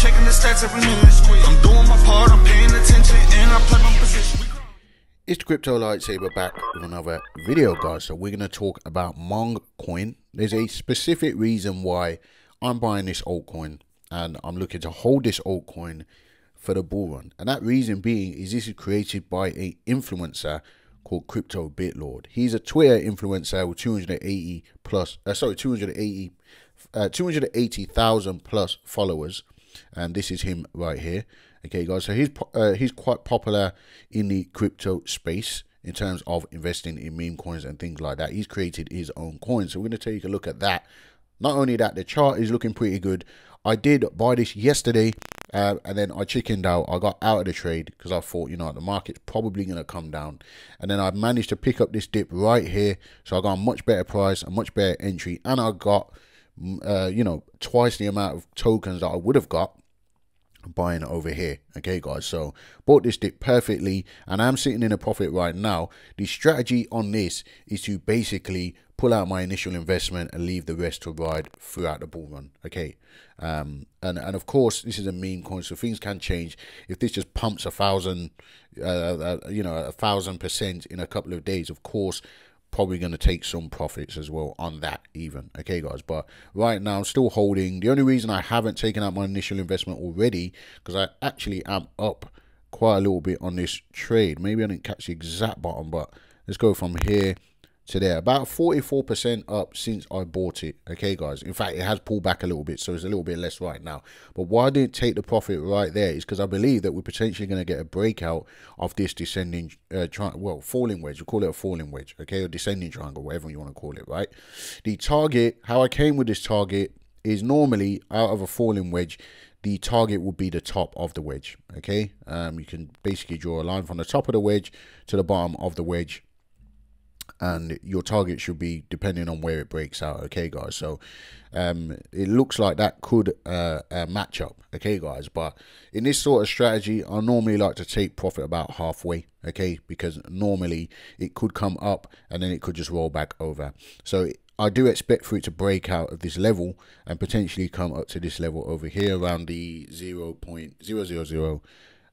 checking the stats every minute. I'm doing my part, I'm paying attention, and I play my position. It's Crypto Lightsaber back with another video, guys. So we're going to talk about Mong Coin. There's a specific reason why I'm buying this altcoin and I'm looking to hold this altcoin for the bull run. And that reason being is this is created by a influencer called Crypto Bitlord. He's a Twitter influencer with 280 plus, uh, sorry, 280, uh, 280,000 plus followers. And this is him right here. Okay, guys. So he's uh, he's quite popular in the crypto space in terms of investing in meme coins and things like that. He's created his own coin. So we're going to take a look at that. Not only that, the chart is looking pretty good. I did buy this yesterday uh, and then I chickened out. I got out of the trade because I thought, you know, the market's probably going to come down. And then I managed to pick up this dip right here. So I got a much better price, a much better entry. And I got, uh, you know, twice the amount of tokens that I would have got buying over here. Okay guys so bought this dip perfectly and i'm sitting in a profit right now. The strategy on this is to basically pull out my initial investment and leave the rest to ride throughout the bull run. Okay um and and of course this is a meme coin so things can change. If this just pumps a thousand uh, uh, you know a thousand percent in a couple of days of course probably going to take some profits as well on that even. Okay guys but right now i'm still holding. The only reason i haven't taken out my initial investment already because i actually am up quite a little bit on this trade. Maybe i didn't catch the exact bottom but let's go from here to there. About 44% up since I bought it okay guys? In fact it has pulled back a little bit so it's a little bit less right now. But why I didn't take the profit right there is because I believe that we're potentially going to get a breakout of this descending uh, well falling wedge. We call it a falling wedge okay? Or descending triangle whatever you want to call it right? The target how I came with this target is normally out of a falling wedge the target will be the top of the wedge okay? Um, you can basically draw a line from the top of the wedge to the bottom of the wedge and your target should be depending on where it breaks out okay guys? So um it looks like that could uh, uh, match up okay guys? But in this sort of strategy i normally like to take profit about halfway okay? Because normally it could come up and then it could just roll back over. So I do expect for it to break out of this level and potentially come up to this level over here around the 0 0.000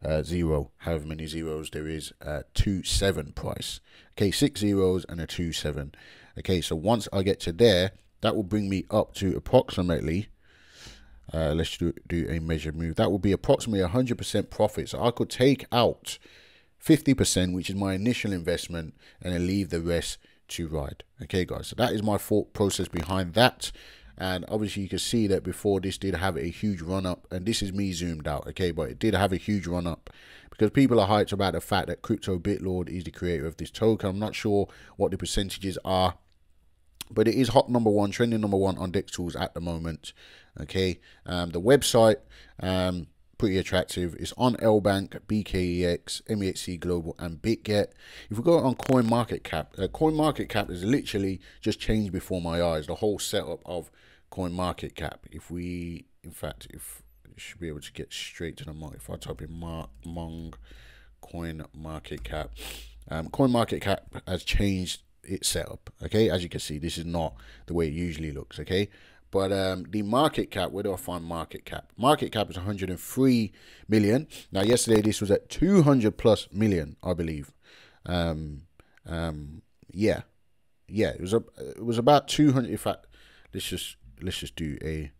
uh, zero, however many zeros there is, uh, two seven price. Okay, six zeros and a two seven. Okay, so once I get to there, that will bring me up to approximately. Uh, let's do, do a measured move. That will be approximately 100% profit. So I could take out 50%, which is my initial investment, and then leave the rest to ride. Okay, guys. So that is my thought process behind that and obviously you can see that before this did have a huge run up and this is me zoomed out okay but it did have a huge run up because people are hyped about the fact that crypto bitlord is the creator of this token i'm not sure what the percentages are but it is hot number one trending number one on dex tools at the moment okay um, the website um, pretty attractive. It's on LBank, BKEX, MEXC Global, and BitGet. If we go on Coin Market Cap, uh, Coin Market Cap is literally just changed before my eyes. The whole setup of Coin Market Cap. If we, in fact, if should be able to get straight to the market. If I type in Mark Mong Coin Market Cap, um, Coin Market Cap has changed its setup. Okay, as you can see, this is not the way it usually looks. Okay, but um, the market cap, where do I find market cap? Market cap is 103 million. Now, yesterday this was at 200 plus million, I believe. Um, um, yeah, yeah, it was a, it was about 200. In fact, let's just let's just do a.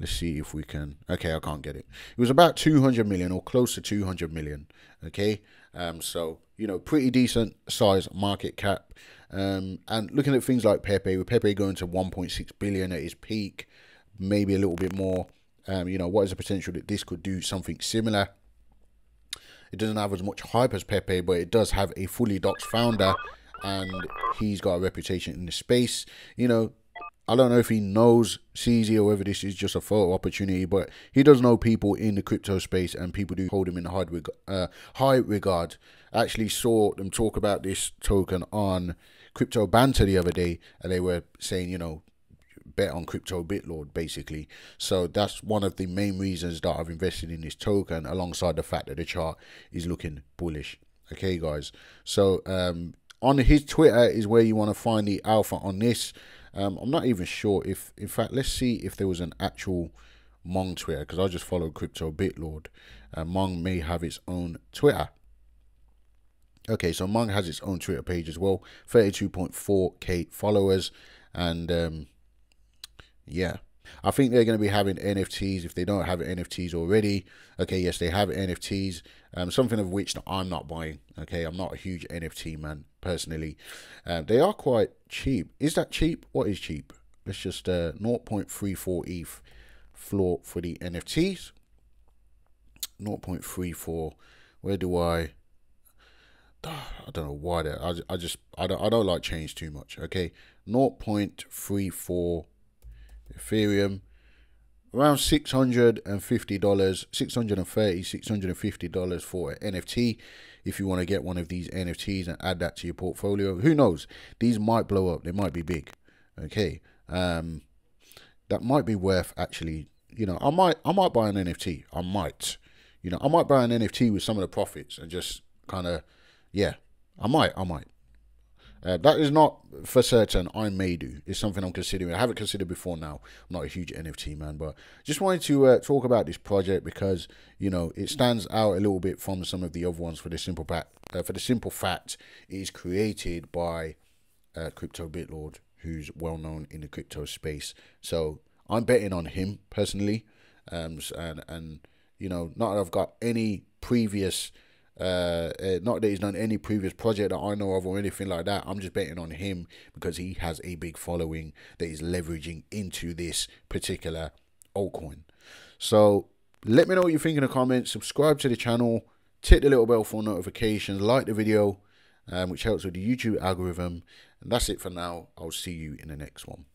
Let's see if we can okay i can't get it. It was about 200 million or close to 200 million okay? Um so you know pretty decent size market cap. Um and looking at things like pepe with pepe going to 1.6 billion at his peak maybe a little bit more um you know what is the potential that this could do something similar? It doesn't have as much hype as pepe but it does have a fully doxed founder and he's got a reputation in the space. You know I don't know if he knows CZ or whether this is just a photo opportunity, but he does know people in the crypto space and people do hold him in high, reg uh, high regard. I actually saw them talk about this token on Crypto Banter the other day, and they were saying, you know, bet on Crypto Bitlord, basically. So that's one of the main reasons that I've invested in this token, alongside the fact that the chart is looking bullish. Okay, guys. So um, on his Twitter is where you want to find the alpha on this. Um, I'm not even sure if, in fact, let's see if there was an actual Mong Twitter because I just follow Crypto Bitlord. Uh, Mong may have its own Twitter. Okay, so Mong has its own Twitter page as well, 32.4k followers, and um, yeah, I think they're going to be having NFTs if they don't have NFTs already. Okay, yes, they have NFTs, um, something of which I'm not buying. Okay, I'm not a huge NFT man personally. Um, they are quite cheap. Is that cheap? What is cheap? Let's just uh, 0.34 ETH floor for the NFTs. 0.34. Where do I? I don't know why that. I, I just I don't I don't like change too much. Okay, 0.34 Ethereum around $650 $630 $650 for an nft if you want to get one of these nfts and add that to your portfolio who knows? These might blow up they might be big okay? Um that might be worth actually you know i might i might buy an nft i might. You know i might buy an nft with some of the profits and just kind of yeah i might i might uh, that is not for certain. I may do. It's something I'm considering. I haven't considered before now. I'm not a huge NFT man, but just wanted to uh, talk about this project because you know it stands out a little bit from some of the other ones for the simple fact. Uh, for the simple fact, it is created by uh, Crypto Bitlord, who's well known in the crypto space. So I'm betting on him personally, um, and and you know not that I've got any previous uh, not that he's done any previous project that I know of or anything like that. I'm just betting on him because he has a big following that he's leveraging into this particular altcoin. So let me know what you think in the comments. Subscribe to the channel. Tick the little bell for notifications. Like the video, um, which helps with the YouTube algorithm. And that's it for now. I'll see you in the next one.